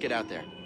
get out there.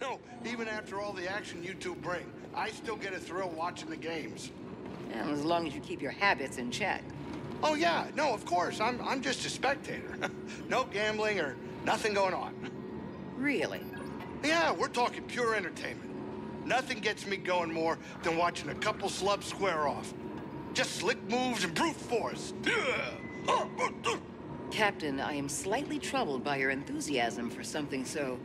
Know, even after all the action you two bring, I still get a thrill watching the games. Well, as long as you keep your habits in check. Oh yeah, no, of course. I'm I'm just a spectator. no gambling or nothing going on. Really? Yeah, we're talking pure entertainment. Nothing gets me going more than watching a couple slubs square off. Just slick moves and brute force. Captain, I am slightly troubled by your enthusiasm for something so...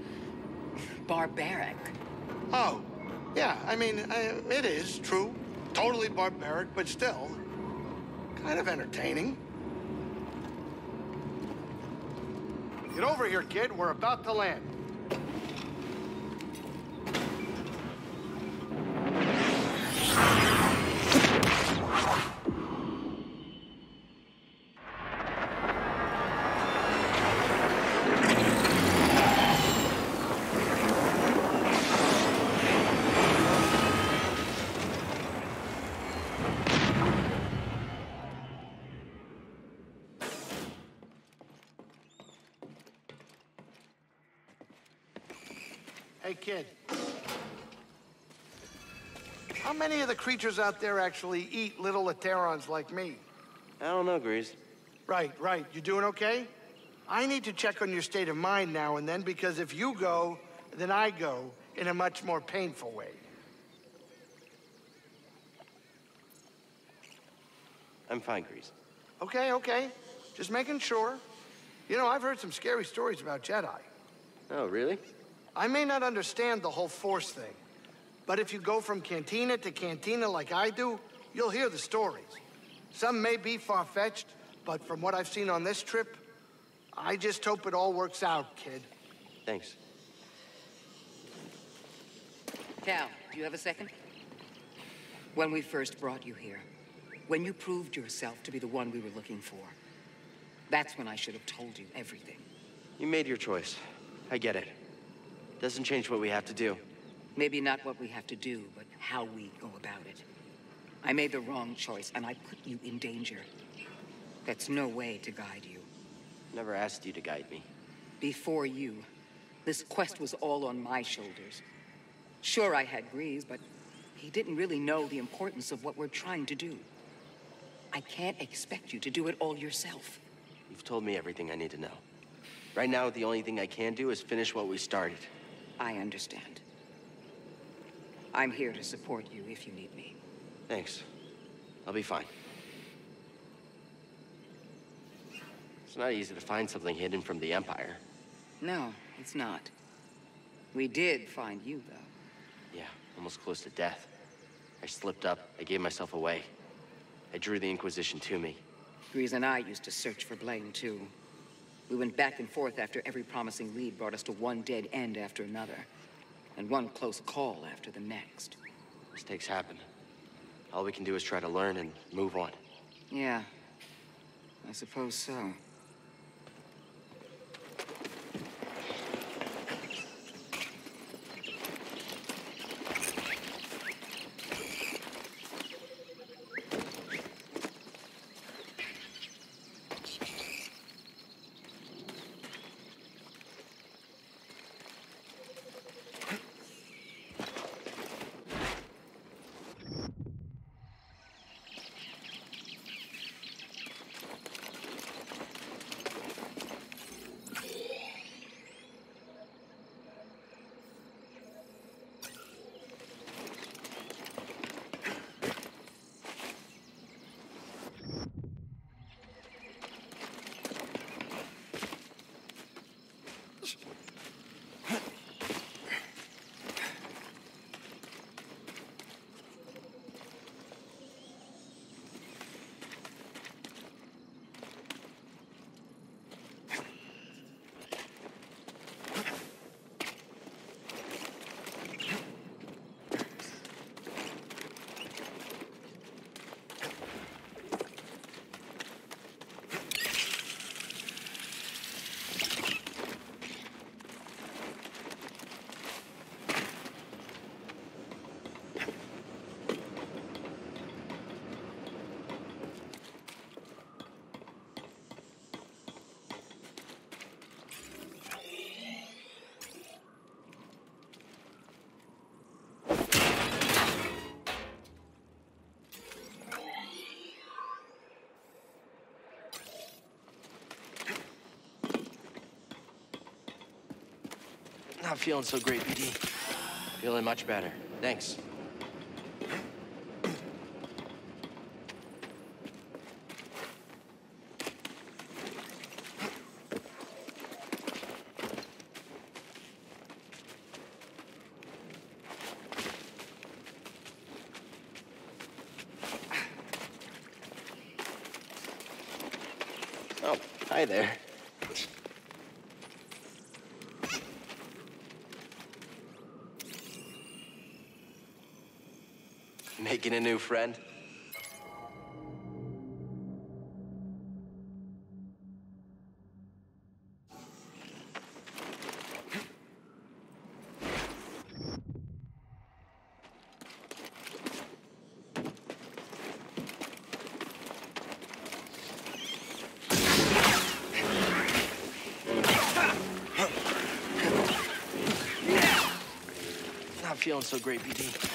barbaric. Oh, yeah, I mean, uh, it is true. Totally barbaric, but still, kind of entertaining. Get over here, kid. We're about to land. Kid. How many of the creatures out there actually eat little Aterons like me? I don't know, Greez. Right, right. You doing okay? I need to check on your state of mind now and then because if you go, then I go in a much more painful way. I'm fine, Greez. Okay, okay. Just making sure. You know, I've heard some scary stories about Jedi. Oh, really? I may not understand the whole Force thing, but if you go from cantina to cantina like I do, you'll hear the stories. Some may be far-fetched, but from what I've seen on this trip, I just hope it all works out, kid. Thanks. Cal, do you have a second? When we first brought you here, when you proved yourself to be the one we were looking for, that's when I should have told you everything. You made your choice. I get it. Doesn't change what we have to do. Maybe not what we have to do, but how we go about it. I made the wrong choice, and I put you in danger. That's no way to guide you. Never asked you to guide me. Before you, this quest was all on my shoulders. Sure, I had Greez, but he didn't really know the importance of what we're trying to do. I can't expect you to do it all yourself. You've told me everything I need to know. Right now, the only thing I can do is finish what we started. I understand. I'm here to support you if you need me. Thanks. I'll be fine. It's not easy to find something hidden from the Empire. No, it's not. We did find you, though. Yeah, almost close to death. I slipped up. I gave myself away. I drew the Inquisition to me. Greez and I used to search for blame, too. We went back and forth after every promising lead brought us to one dead end after another. And one close call after the next. Mistakes happen. All we can do is try to learn and move on. Yeah. I suppose so. Not feeling so great, BD. Feeling much better. Thanks. Oh, hi there. Making a new friend? Not feeling so great, BD.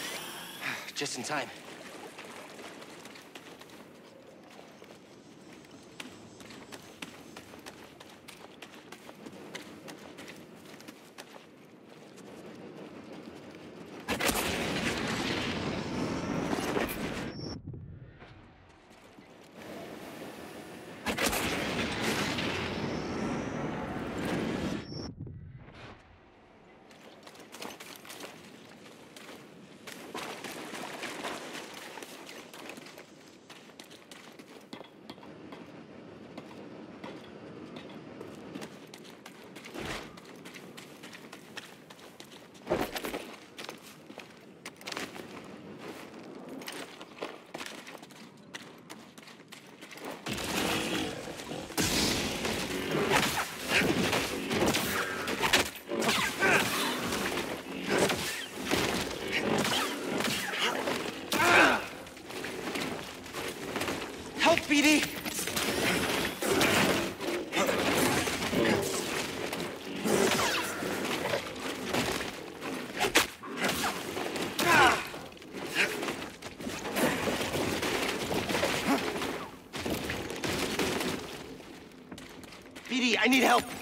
Just in time. Help, BD! BD, I need help!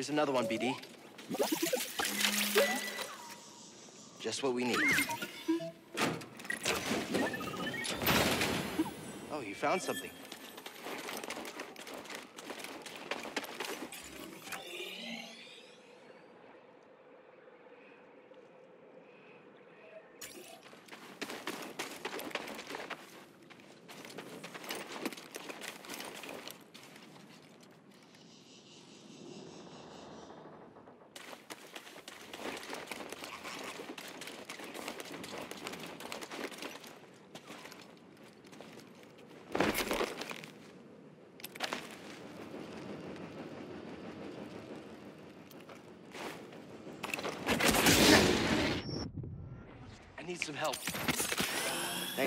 Here's another one, BD. Just what we need. Oh, you found something.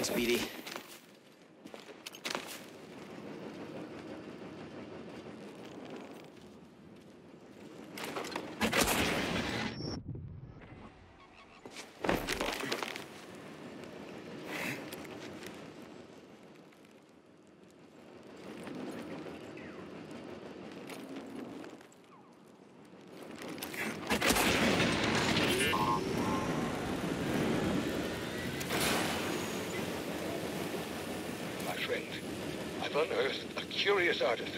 Thanks. I've unearthed a curious artifact.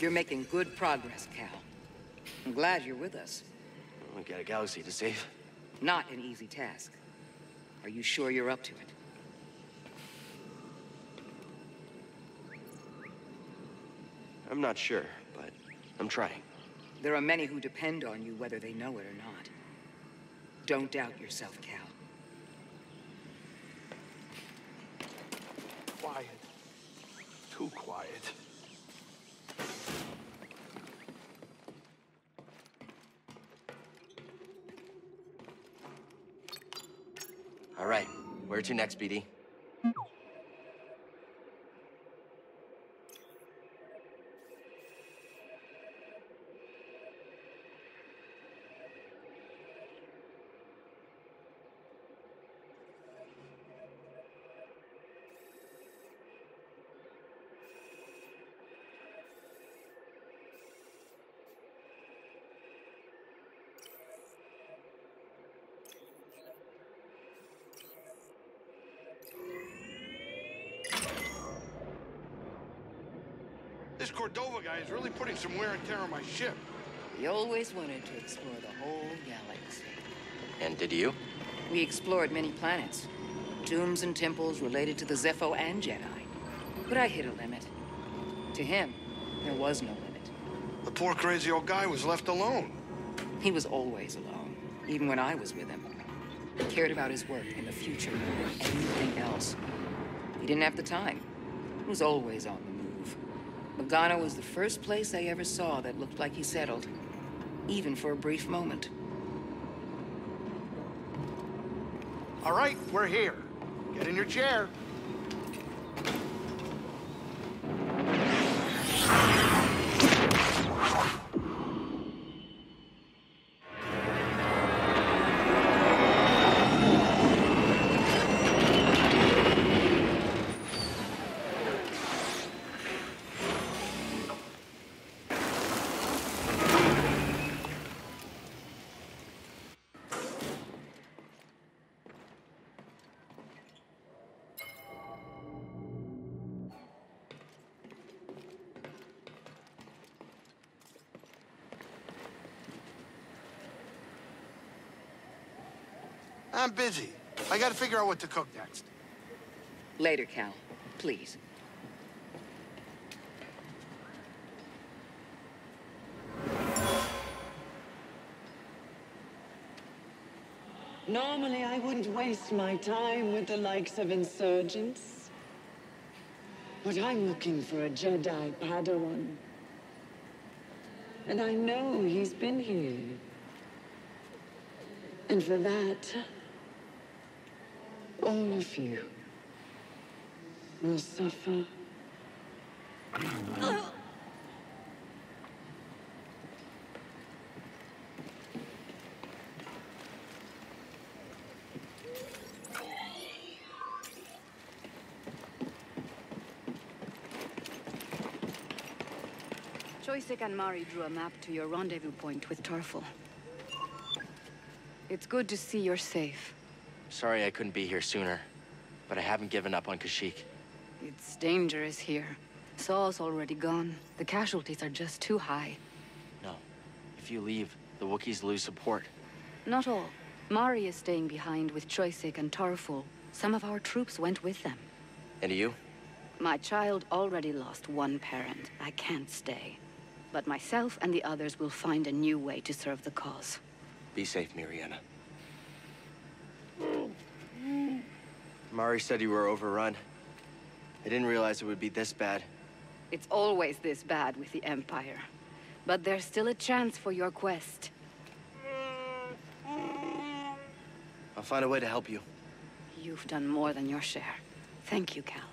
You're making good progress, Cal. I'm glad you're with us. We got a galaxy to save. Not an easy task. Are you sure you're up to it? I'm not sure, but I'm trying. There are many who depend on you whether they know it or not. Don't doubt yourself, Cal. Quiet. Too quiet. All right, where to next, BD? This Cordova guy is really putting some wear and tear on my ship. We always wanted to explore the whole galaxy. And did you? We explored many planets. Tombs and temples related to the Zeffo and Jedi. But I hit a limit. To him, there was no limit. The poor crazy old guy was left alone. He was always alone, even when I was with him. He cared about his work and the future more than anything else. He didn't have the time. He was always on Bogano was the first place I ever saw that looked like he settled, even for a brief moment. All right, we're here. Get in your chair. I'm busy. I gotta figure out what to cook next. Later, Cal. Please. Normally, I wouldn't waste my time with the likes of insurgents. But I'm looking for a Jedi Padawan. And I know he's been here. And for that, all of you will suffer. Choyyssyk and Mari drew a map to your rendezvous point with Tarfful. It's good to see you're safe. Sorry I couldn't be here sooner, but I haven't given up on Kashyyyk. It's dangerous here. Saw's already gone. The casualties are just too high. No. If you leave, the Wookiees lose support. Not all. Mari is staying behind with Choyyssyk and Tarfful. Some of our troops went with them. And you? My child already lost one parent. I can't stay. But myself and the others will find a new way to serve the cause. Be safe, Miriana. Mari said you were overrun. I didn't realize it would be this bad. It's always this bad with the Empire. But there's still a chance for your quest. I'll find a way to help you. You've done more than your share. Thank you, Cal.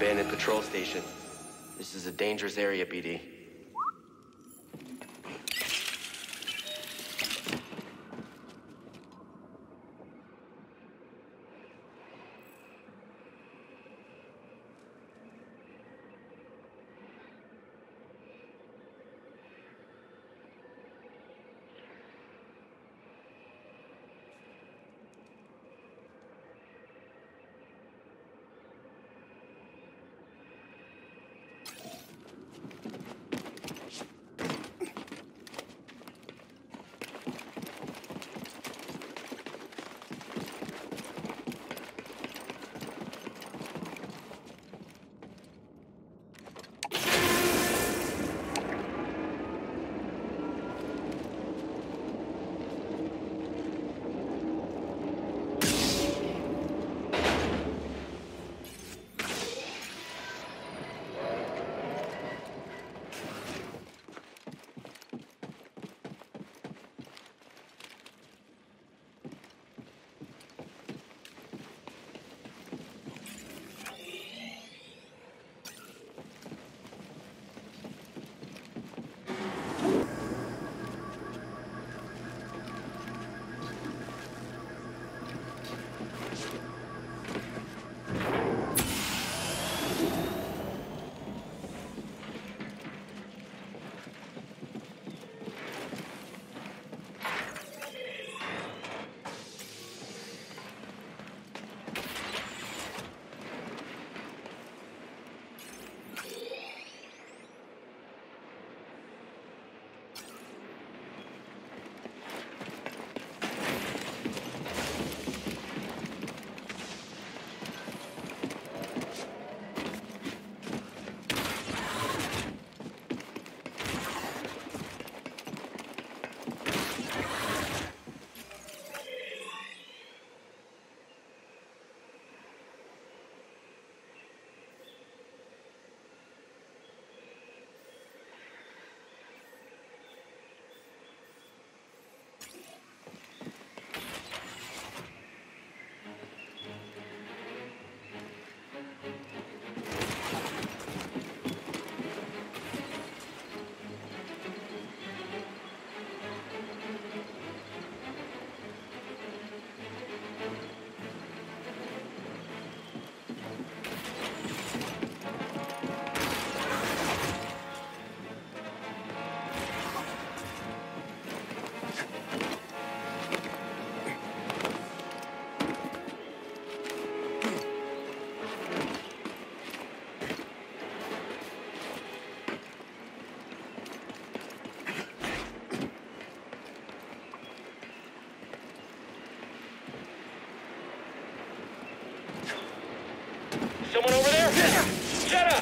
Abandoned patrol station. This is a dangerous area, BD.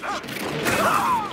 Ah!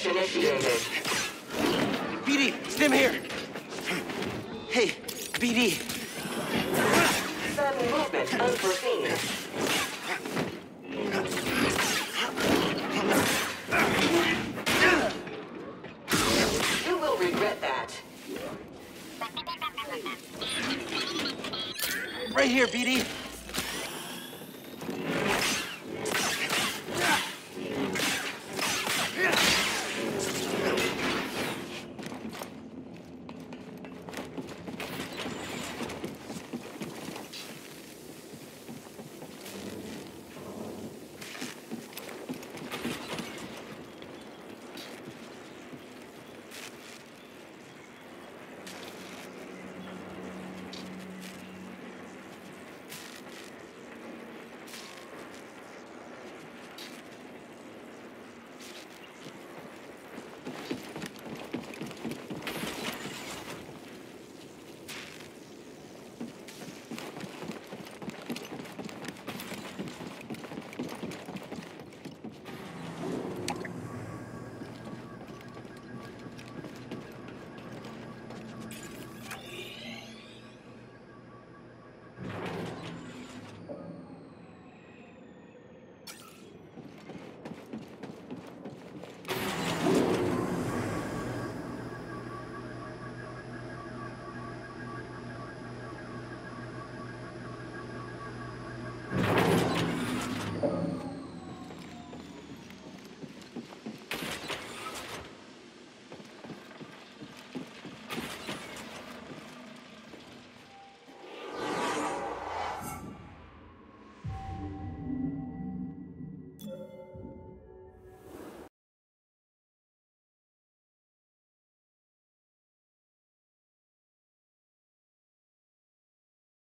Switch initiated. BD, stim here. Hey, BD. Sudden movement unforeseen. You will regret that. Right here, BD.